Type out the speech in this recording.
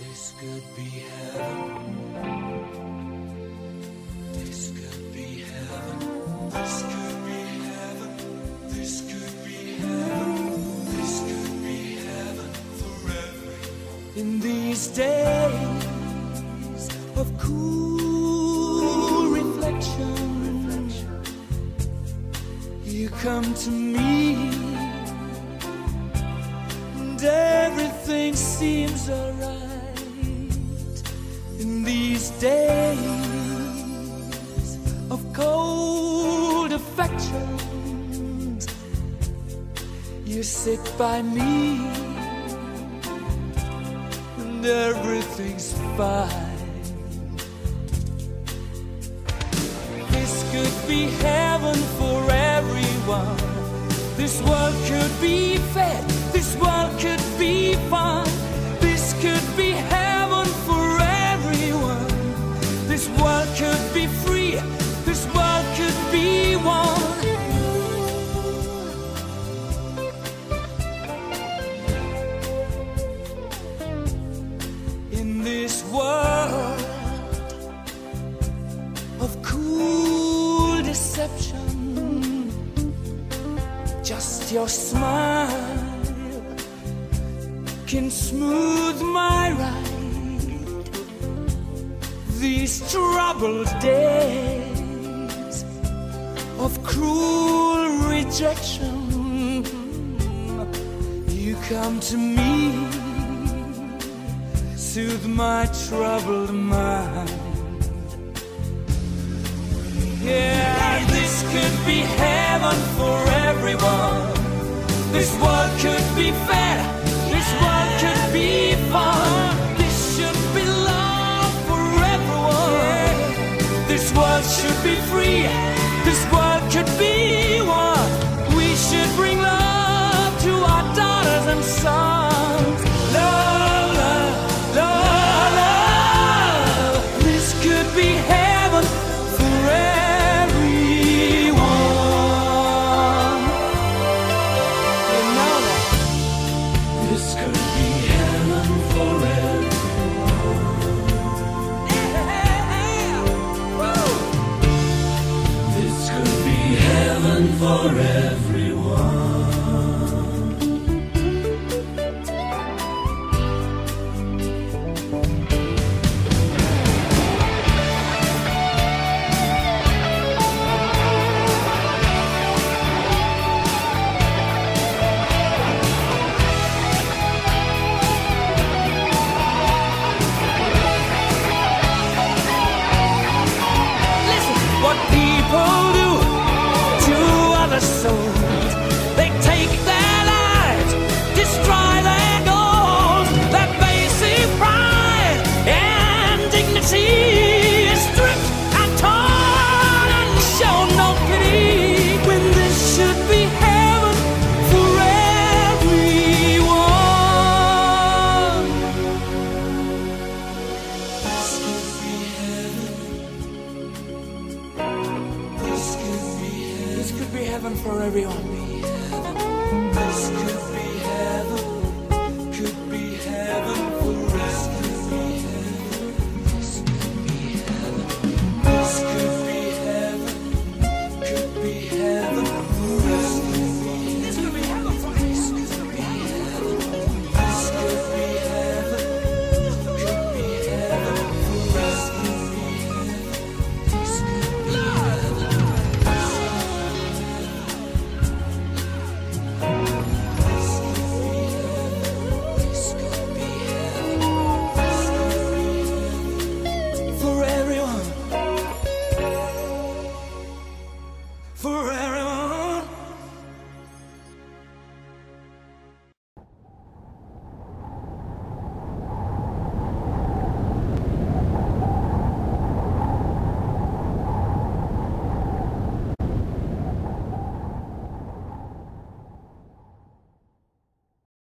This could be heaven. In these days of cool reflection, you come to me and everything seems alright in these days of cold affections. You sit by me, everything's fine. This could be heaven for everyone. This world could be fed. This world could be fun. Deception, just your smile can smooth my ride. These troubled days of cruel rejection, you come to me, soothe my troubled mind. Yeah, could be heaven for everyone. This world could be fair. This world could be fun. This should be love for everyone. This world should be free. This world could be one. We should bring love heaven They be heaven for everyone. This could be